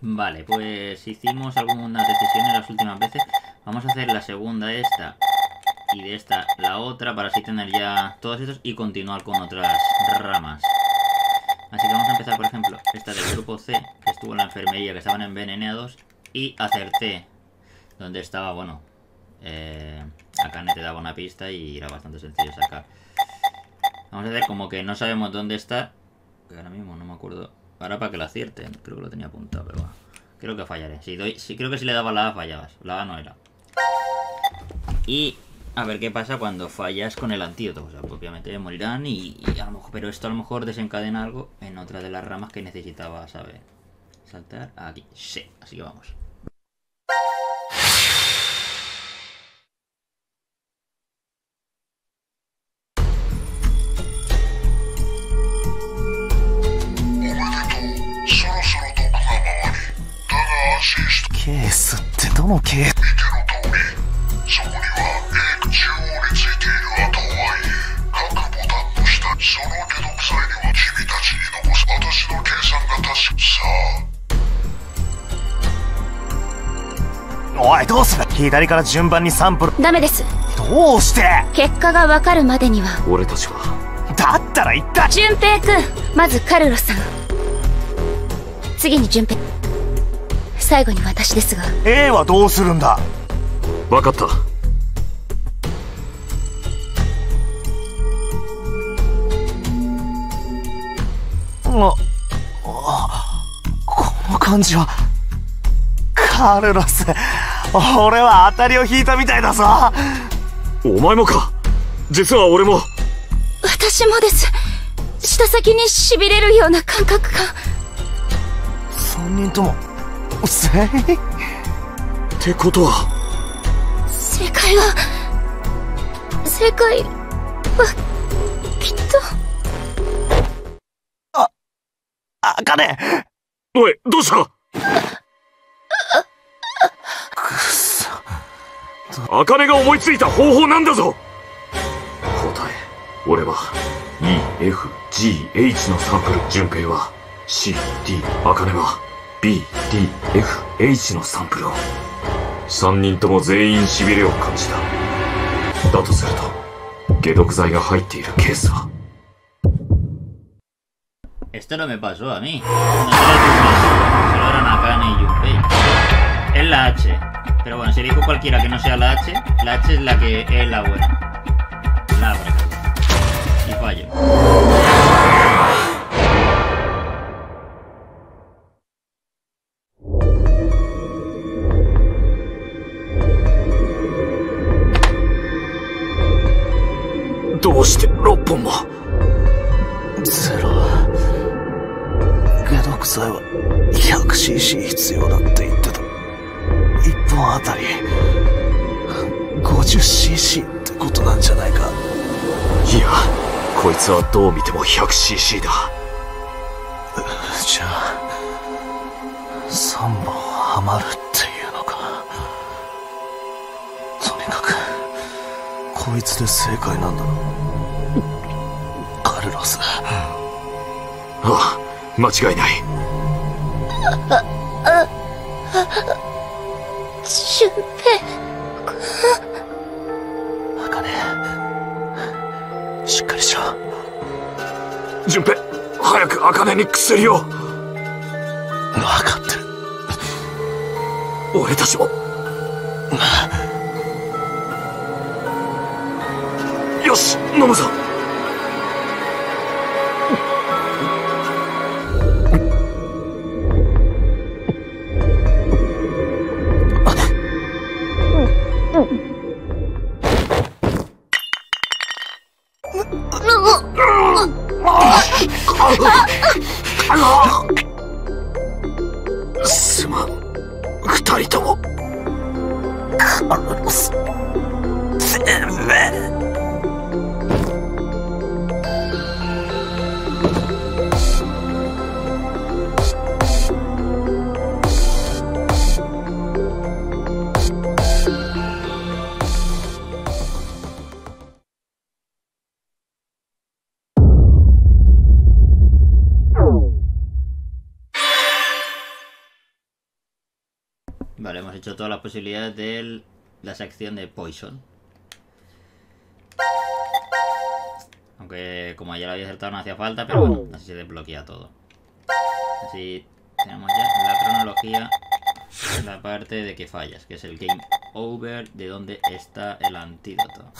Vale, pues hicimos algunas decisiones las últimas veces. Vamos a hacer la segunda esta y de esta la otra para así tener ya todos estos y continuar con otras ramas. Así que vamos a empezar, por ejemplo, esta del grupo C, que estuvo en la enfermería, que estaban envenenados, y acerté, donde estaba, bueno, eh, Akane te daba una pista y era bastante sencillo sacar. Vamos a hacer como que no sabemos dónde está, que ahora mismo no me acuerdo. Ahora para que lo acierten, creo que lo tenía apuntado, pero bueno. Creo que fallaré. Si creo que si le daba la A fallabas. La A no era. Y a ver qué pasa cuando fallas con el antídoto. O sea, obviamente morirán y, y a lo mejor, pero esto a lo mejor desencadena algo en otra de las ramas que necesitaba saber. Saltar aquí. Sí, así que vamos. かさあおいどうする？左から順番にサンプルダメです。どうして結果がわかるまでには。俺たちは。だったら一回淳平くんまずカルロスさん。次に淳平最後に私ですが。A はどうするんだ？分かった。ああこの感じはカルロス俺は当たりを引いたみたいだぞ。お前もか。実は俺も。私もです。舌先にしびれるような感覚が。3人とも全員ってことは。正解は正解はきっと。あかねおいどうした？くそ。茜が思いついた方法なんだぞ。答え。俺は EFGH のサンプル。順平は CD 茜は BDFH のサンプルを3人とも全員しびれを感じただとすると解毒剤が入っているケースは Esto no me pasó a mí. No era Solo eran Akane y Junpei. Es la H. Pero bueno, si elijo cualquiera que no sea la H, la H es la que es la buena. La por ejemplo. Y fallo.. どうして6本も。ゼロ解毒剤は 100cc 必要だって言ってた。1本あたり 50cc ってことなんじゃないか。いやこいつはどう見ても 100cc だ。じゃあ3本はまるってこいつで正解なんだろカルロス。ああ。間違いない。俊平アカネしっかりしろ順平早く茜に薬を分かってる俺たちもよし飲むぞ。すまん。二人とも。Vale, hemos hecho todas las posibilidades de la sección de Poison. Aunque como ya lo había acertado no hacía falta, pero bueno, así se desbloquea todo. Así tenemos ya la cronología, la parte de que fallas, que es el game over de donde está el antídoto.